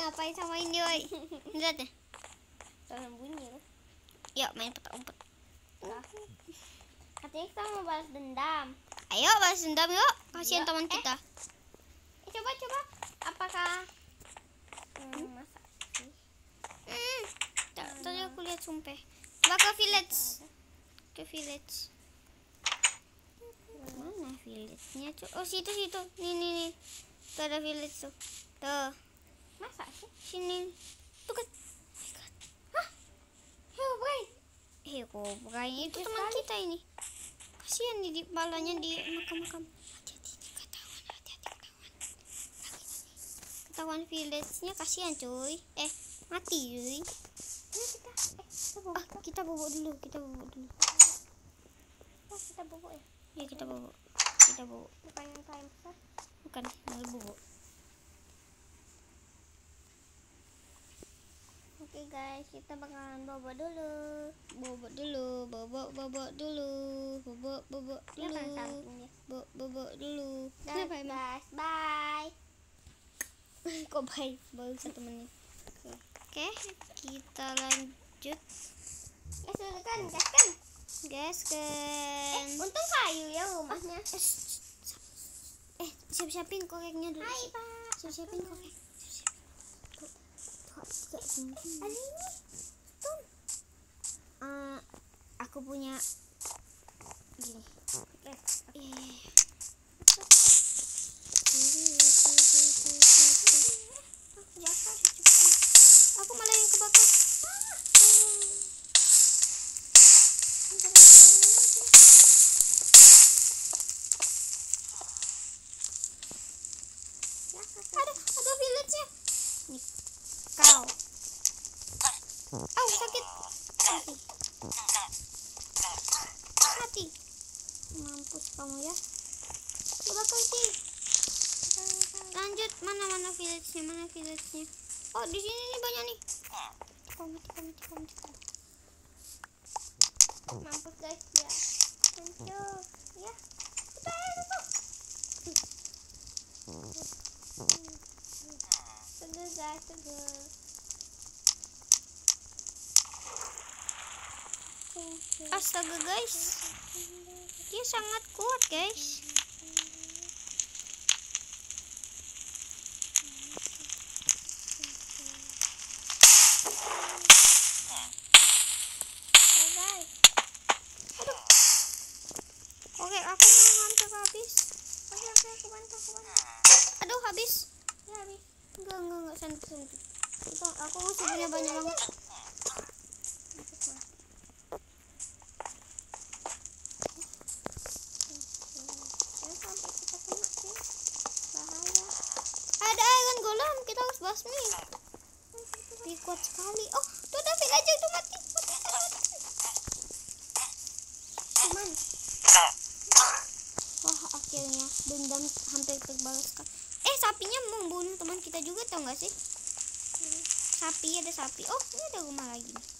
ngapain sama ini woi lihat deh Jangan bunyi loh. yuk main petak umpet Katanya kita mau balas dendam. ayo balas dendam yuk kasihan Iya. teman Eh. kita Eh, coba coba. Apakah hmm, masa sih? hmm. Tadi aku lihat sumpah coba ke village ke village mana village-nya oh situ situ nih nih nih tuh ada village tuh tuh Masa sih? sini. Tuh kan Herobrine. eh kobra ini itu teman sekali. kita ini. Kasihan di, di kepalanya di makam-makam. Ketahuan hati-hati ketahuan. Ketahuan village-nya kasihan cuy. Eh mati cuy. Ini kita eh kita ah kita bobok dulu kita bobok dulu. Oh, kita bobok ya. ya kita bobok. Kita bobok. Bukan yang paling besar. bukan mau bobok Oke okay guys, kita bakalan bobo dulu. Bobo dulu, bobo bobo dulu, bobo bobo dulu. Bobo bobo dulu. Bye bye, Guys, bye. Kok bye? Baru satu menit. Oke, okay. okay, kita lanjut. Guys, sudah kan, guys kan? Guys kan. Eh, untung kayu ya rumahnya. Ah, eh, siap-siapin koreknya dulu. Hai, Pak. Siap-siapin korek. Eh, aku punya gini. Iya iya iya. aku malah yang kebakar ada ada village-nya. Nih kau. Au sakit. Mati mati mampus kamu ya. Kebakar sih lanjut. Mana mana village-nya mana village-nya? Oh di sini nih banyak nih. Kau mati kau mati kau mati Mampus guys. Ya. Hancur. Ya. Kita ayo Teguh guys, teguh. Astaga guys. Dia sangat kuat guys Hey guys. oke aku mau hampir habis Oke oke aku bantu aku bantu. aduh habis Ya habis. enggak enggak enggak santai santai itu aku masih punya banyak banget Ya sampai kita kena sih. Bahaya. ada iron golem dia kuat sekali. Oh tuh mati mati mati, mati. Cuman. Wah akhirnya dendam hampir terbalaskan eh sapinya membunuh teman kita juga tau gak sih? Sapi ada sapi. Oh ini ada rumah lagi. nih.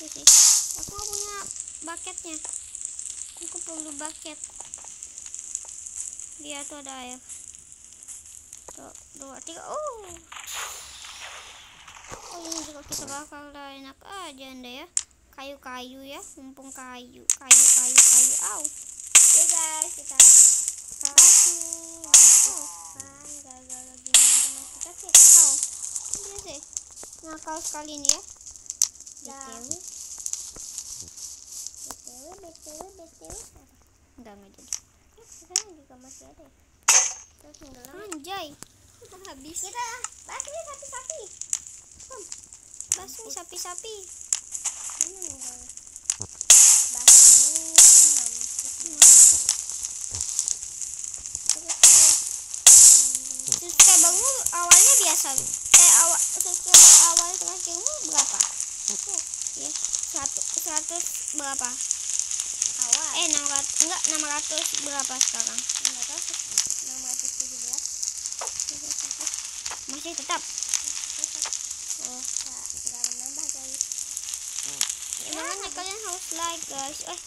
Iya sih. Aku nggak punya bucketnya. Aku perlu bucket. Dia tuh ada air. Tuh, dua, tiga. Oh. Oh ini juga kita bakal lah enak aja anda ya. Kayu-kayu ya, mumpung kayu, kayu, kayu, kayu. Au. Oke guys, kita Batu. Oh, kan gagal lagi teman kita sih. Sih nakal sekali nih ya. BTW. BTW, BTW, BTW. Enggak, enggak jadi. Sekarang juga masih ada ya. Terus tenggelam. Anjay. Habis. Kita bahas ini sapi-sapi. Basmi sapi-sapi. Ini. Batu enam. subscribermu awalnya biasa eh awal subscriber awal terakhirmu berapa Tuh, ya satu seratus berapa? Awal. eh enam ratus enggak enam ratus berapa sekarang? Enggak tahu sih. 617. masih tetap? Oh, enggak menambah guys. ya, makanya kalian harus like guys. Eh.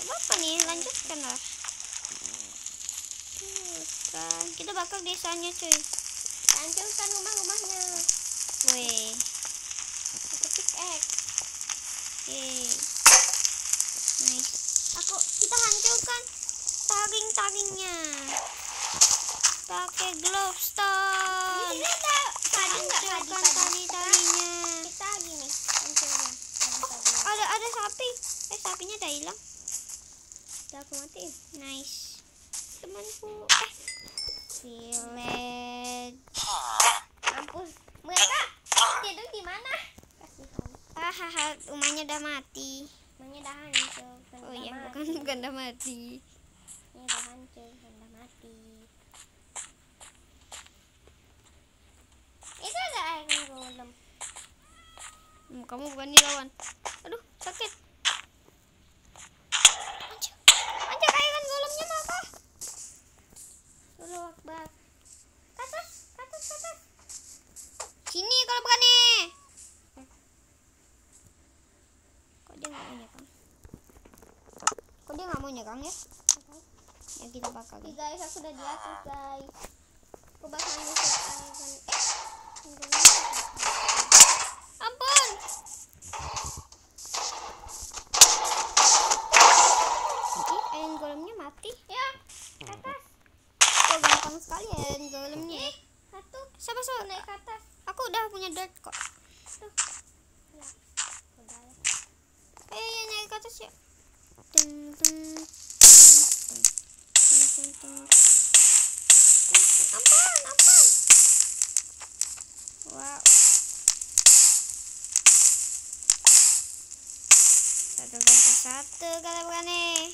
Apa apa nih? Lanjutkan lah kan kita bakal desanya cuy. Hancurkan rumah-rumahnya. weh Pickaxe. Yeay. Nice. Aku kita hancurkan taring-taringnya. Pakai glove Di stone. sini ada padi enggak Hancurkan tali-talinya. Kita gini, hancurin. Padi-padi. Ada ada sapi. Eh sapinya udah hilang. Udah aku matiin. Nice. Temanku. Eh. Village. Mampus. Mereka tidur di mana? Hahaha, rumahnya udah mati. Namanya udah hancur. Oh iya, mati. bukan bukan udah mati. Ini udah hancur, bukan udah mati. Itu ada iron golem. Kamu bukan dilawan. Aduh, sakit. Anjir. Anjir, iron golemnya mau apa? Dulu akbar. Ke atas, ke atas, ke atas. Sini kalau berani. Kok dia nggak mau nyerang? Kok dia nggak mau nyerang ya? Ya kita bakal Oke guys, aku udah di atas guys. Aku bakal iron. Eh, Ampun. Ih, iron golemnya mati. Ya, ke atas. Kok gampang sekali ya iron golemnya. ya? Satu, Sabar, sabar. naik ke atas. Aku udah punya dirt kok. Ya, udah ya naik ke atas ya. Tung, tung, tung, Wow. Satu versus satu berani.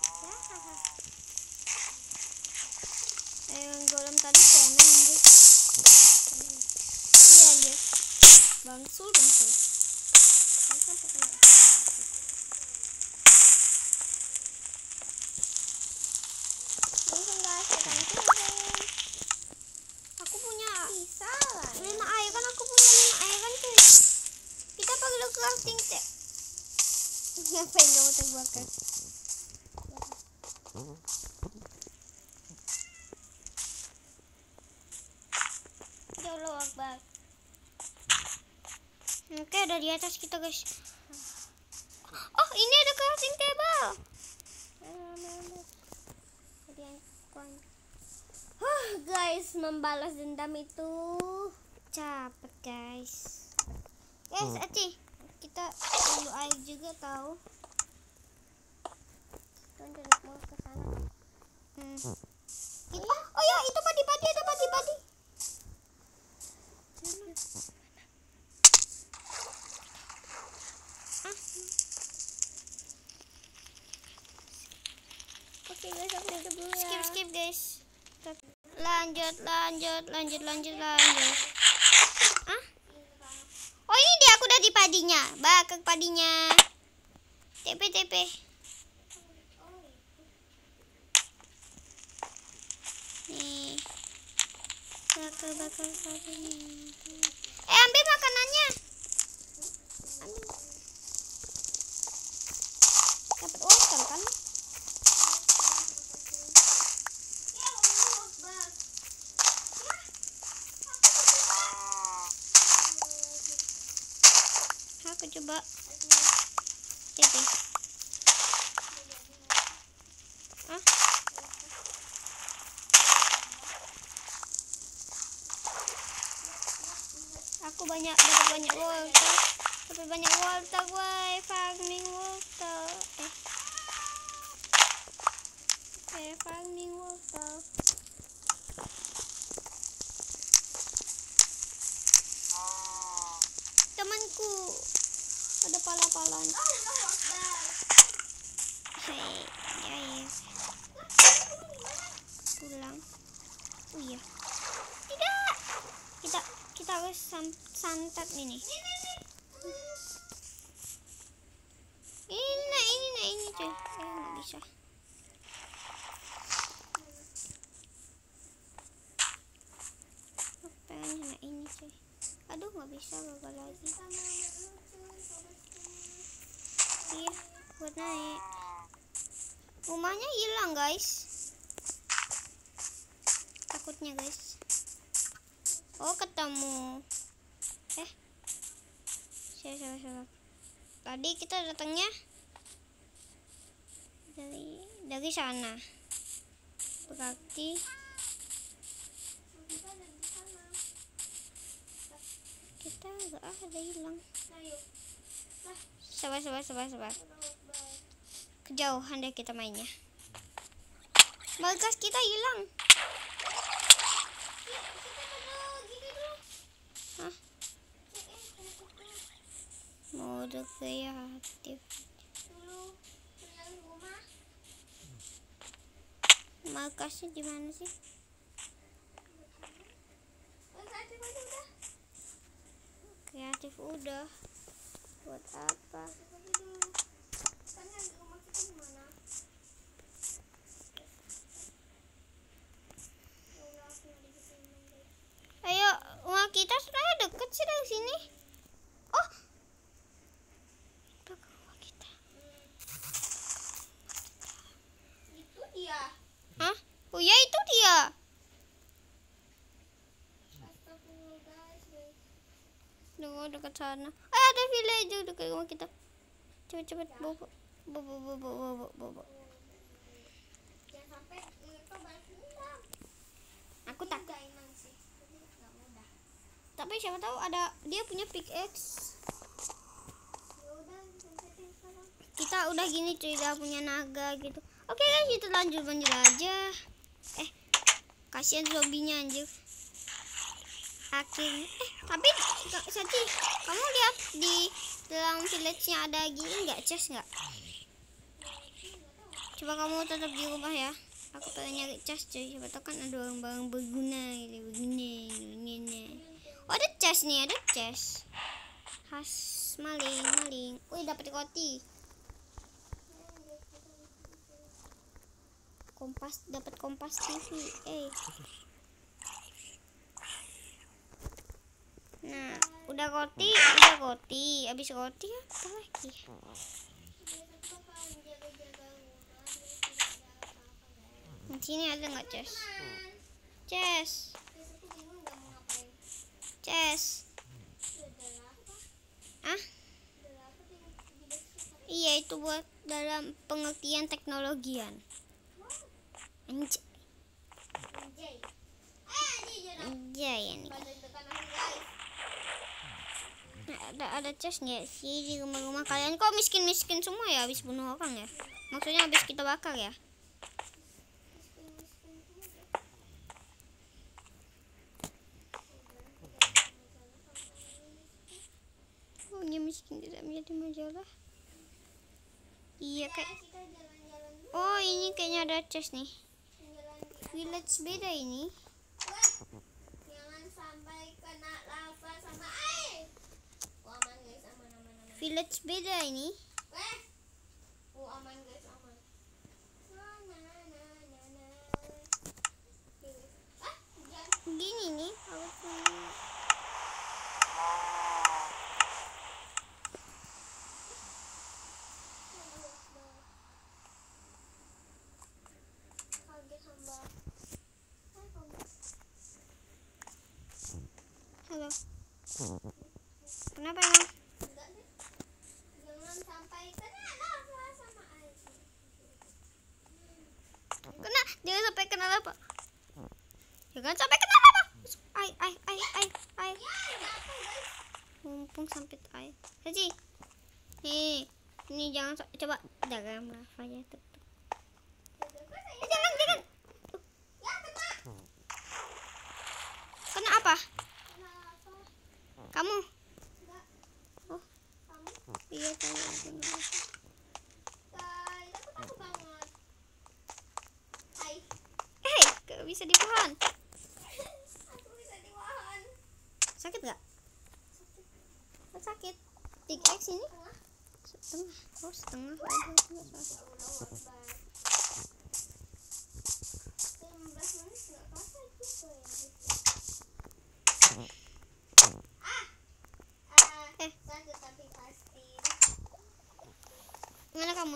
Ya, haha. Ayo golem tadi cemen dia. Iya dia. Bangsul, bangsul. Kan sampai kena mati. Langsung guys, kita hancurin. Aku punya Bisa lah. ya. lima iron, aku punya lima iron cuy. Kita perlu crafting teh. Ngapain kamu terbakar? Dulu akbar. Oke, ada di atas kita guys. Oh, ini ada crafting table. Huh, guys, membalas dendam itu. Capek guys. Guys, Aci, kita perlu air juga tahu. Jangan mau ke sana. Hmm. Itu, oh ya, itu padi-padi, ada padi-padi. Ah, Oke guys, aku hidup dulu ya. skip skip guys. Lanjut, lanjut, lanjut, lanjut, lanjut. Ah? Oh ini dia aku udah di padinya. Bakar padinya. TP TP. Nih. Bakar bakar padinya. Eh ambil makanannya. Ambil. Dapat wortel kan? Aku coba. TP. Ah. Aku banyak dapat banyak wortel. Dapat banyak wortel, woi. Farming wortel. Eh. Eh, farming wortel. temanku ada pala-palanya. Allah Akbar. Hei, ya, ya. Pulang. Oh iya. Tidak. Kita kita harus san- ini. Ini nah ini nah ini cuy. Nggak bisa. Pengen ini cuy. Aduh nggak bisa gagal lagi. Iya buat naik. Rumahnya hilang guys. Takutnya guys. Oh ketemu. Siap siap siap. Tadi kita datangnya dari dari sana. Berarti kita nggak ada hilang. Sabar sabar sabar sabar. Kejauhan deh kita mainnya. Markas kita hilang. Mode kreatif. Markasnya di mana sih? Kreatif udah. Kreatif udah. Buat apa? Ayo, rumah kita sebenarnya deket sih dari sini. Oh. Itu ke rumah kita. Itu dia. Hah? Oh ya itu dia. Astagfirullah, guys, guys. Tunggu dekat sana. Eh ada villager dekat rumah kita. Cepet cepet bobo. Bobo bobo bobo bobo. Balik dendam. Aku tak. Tapi siapa tahu ada dia punya pickaxe. Ya. Kita udah gini cuy, udah punya naga gitu. Oke guys, itu lanjut lanjut aja. Eh, kasihan zombinya anjir. Akhirnya, eh tapi Sati, kamu lihat di dalam village-nya ada gini nggak chest nggak? Coba kamu tetap di rumah ya. Aku pengen nyari chest cuy. Siapa tahu kan ada barang-barang berguna gitu, begini, begini. Oh ada chest nih, ada chest. Khas maling, maling. Wih dapat roti. Kompas dapat Kompas TV. Eh. Nah, udah roti, udah roti. Habis roti apa lagi? Di sini ada nggak Ces? Ces. Ces. Ah, iya itu buat dalam pengertian teknologian. Anjay, Anjay. Anjay nih. Pada dekat aku, guys. Nah, ada ada Ces nggak sih di rumah-rumah kalian? Kok miskin-miskin semua ya habis bunuh orang ya? Maksudnya habis kita bakar ya? Oh, dia miskin tidak menjadi majalah. Iya kayak. Oh ini kayaknya ada chest nih. Village beda ini. Wah, jangan sampai kena lava sama air. Oh, aman guys, aman aman aman. Village beda ini. Oh, aman guys, aman. Ah. Gini nih. Harus. Ah. Halo. Kenapa emang? Kena lava. Jangan sampai kena apa? Jangan sampai kena apa? Ai ai ai ai ai. Ya. Mumpung sampai air. Haji. Nih. Ini jangan coba dalam lavanya tuh. Thank you.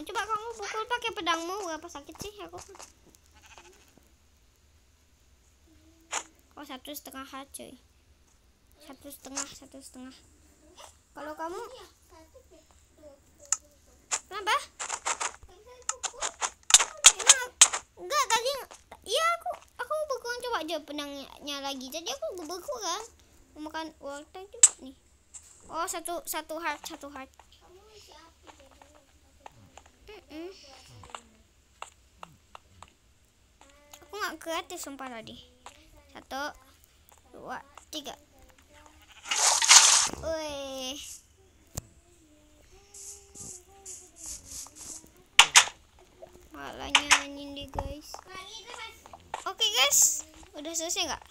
Coba kamu pukul pakai pedangmu berapa sakit sih aku? Oh satu setengah cuy. Satu setengah, satu setengah. Kalau kamu kenapa? Enggak tadi iya aku aku berkurang coba aja pedangnya lagi. Jadi aku berkurang. Makan water juga nih. Oh satu satu heart satu heart. Mm-mm. Aku nggak kreatif sumpah tadi. Satu, dua, tiga. Wih. Malah nyanyi deh guys. Oke guys, udah selesai nggak?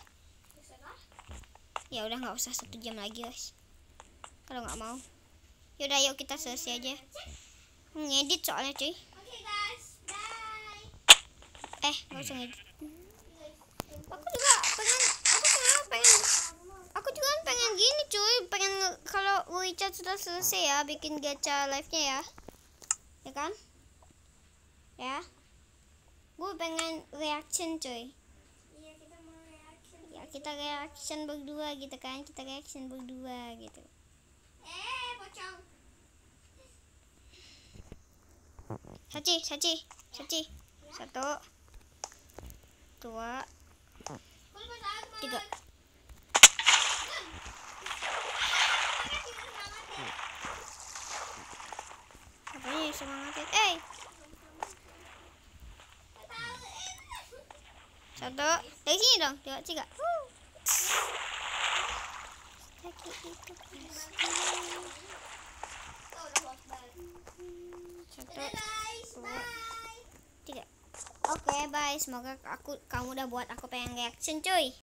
Ya udah nggak usah satu jam lagi guys. Kalau nggak mau. Yaudah yuk kita selesai aja. Ngedit soalnya cuy. Oke guys, bye. Eh nggak usah ngedit. Aku juga pengen. Aku juga pengen. Aku juga pengen gini cuy. Pengen nge- kalau WeChat sudah selesai ya bikin gacha live-nya ya. Ya kan? Ya. Gue pengen reaction cuy. Iya kita mau reaction. Ya kita reaction berdua gitu kan. Kita reaction berdua gitu. Eh, Saci, saci, saci. Satu, dua, tiga. Apanya yang semangatin? Eh, satu. Dari sini dong. Dua, tiga. Kaki. Satu. Tiga. Oke, bye. Semoga aku kamu udah buat aku pengen reaction, cuy.